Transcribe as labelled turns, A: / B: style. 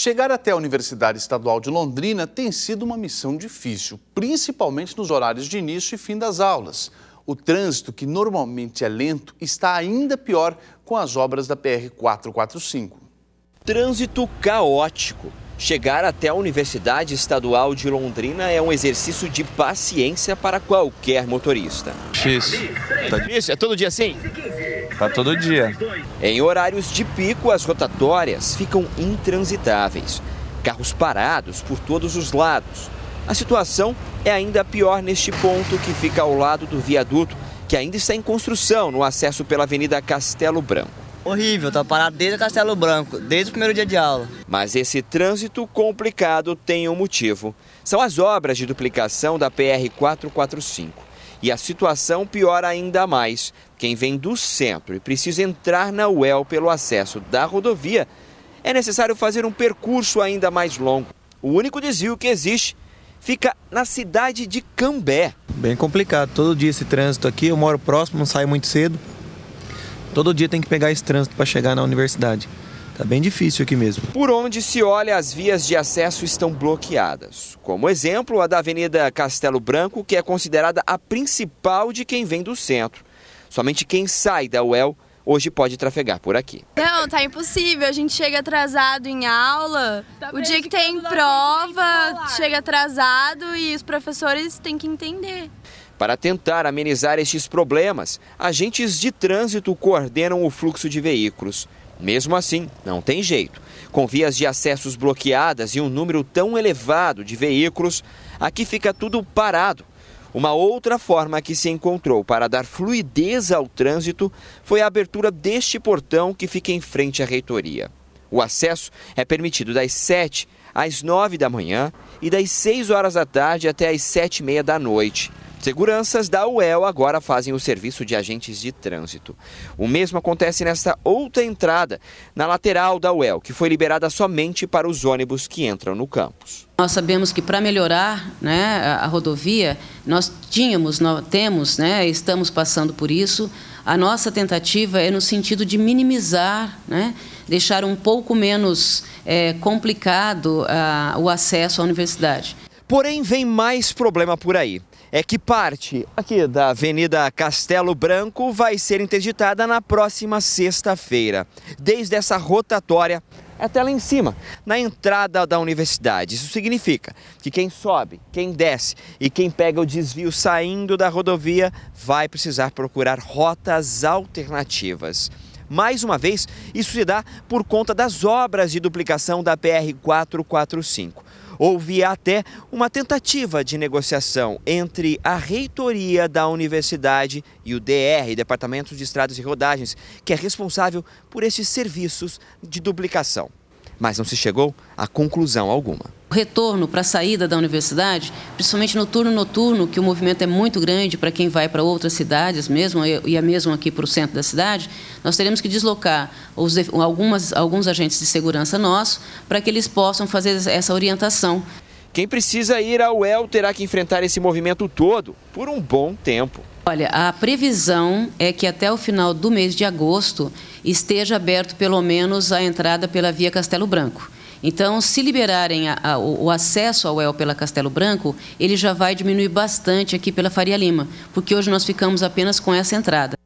A: Chegar até a Universidade Estadual de Londrina tem sido uma missão difícil, principalmente nos horários de início e fim das aulas. O trânsito, que normalmente é lento, está ainda pior com as obras da PR 445.
B: Trânsito caótico. Chegar até a Universidade Estadual de Londrina é um exercício de paciência para qualquer motorista.
C: X.
B: Tá difícil? É todo dia assim?
C: Tá todo dia.
B: Em horários de pico, as rotatórias ficam intransitáveis. Carros parados por todos os lados. A situação é ainda pior neste ponto que fica ao lado do viaduto, que ainda está em construção no acesso pela Avenida Castelo Branco.
D: Horrível, tá parado desde o Castelo Branco, desde o primeiro dia de aula.
B: Mas esse trânsito complicado tem um motivo. São as obras de duplicação da PR 445. E a situação piora ainda mais. Quem vem do centro e precisa entrar na UEL pelo acesso da rodovia, é necessário fazer um percurso ainda mais longo. O único desvio que existe fica na cidade de Cambé.
E: Bem complicado, todo dia esse trânsito aqui, eu moro próximo, não saio muito cedo. Todo dia tem que pegar esse trânsito para chegar na universidade. Tá bem difícil aqui mesmo.
B: Por onde se olha, as vias de acesso estão bloqueadas. Como exemplo, a da Avenida Castelo Branco, que é considerada a principal de quem vem do centro. Somente quem sai da UEL hoje pode trafegar por aqui.
F: Não, tá impossível. A gente chega atrasado em aula. Tá o dia que tem prova, chega atrasado e os professores têm que entender.
B: Para tentar amenizar estes problemas, agentes de trânsito coordenam o fluxo de veículos. Mesmo assim, não tem jeito. Com vias de acessos bloqueadas e um número tão elevado de veículos, aqui fica tudo parado. Uma outra forma que se encontrou para dar fluidez ao trânsito foi a abertura deste portão que fica em frente à reitoria. O acesso é permitido das 7 às 9 da manhã e das 6 horas da tarde até às 7 e meia da noite. Seguranças da UEL agora fazem o serviço de agentes de trânsito. O mesmo acontece nesta outra entrada, na lateral da UEL, que foi liberada somente para os ônibus que entram no campus.
G: Nós sabemos que para melhorar né, a, rodovia, nós tínhamos, nós temos, né, estamos passando por isso. A nossa tentativa é no sentido de minimizar, né, deixar um pouco menos é, complicado uh, o acesso à universidade.
B: Porém, vem mais problema por aí é que parte aqui da Avenida Castelo Branco vai ser interditada na próxima sexta-feira. Desde essa rotatória até lá em cima, na entrada da universidade. Isso significa que quem sobe, quem desce e quem pega o desvio saindo da rodovia vai precisar procurar rotas alternativas. Mais uma vez, isso se dá por conta das obras de duplicação da PR 445 houve até uma tentativa de negociação entre a reitoria da universidade e o DR, Departamento de Estradas e Rodagens, que é responsável por esses serviços de duplicação. Mas não se chegou a conclusão alguma.
G: O retorno para a saída da universidade, principalmente no turno noturno, que o movimento é muito grande para quem vai para outras cidades mesmo, e é mesmo aqui para o centro da cidade, nós teremos que deslocar os, algumas, alguns agentes de segurança nossos para que eles possam fazer essa orientação.
B: Quem precisa ir ao UEL terá que enfrentar esse movimento todo por um bom tempo.
G: Olha, a previsão é que até o final do mês de agosto esteja aberto pelo menos a entrada pela via Castelo Branco. Então, se liberarem a, a, o acesso ao El pela Castelo Branco, ele já vai diminuir bastante aqui pela Faria Lima, porque hoje nós ficamos apenas com essa entrada.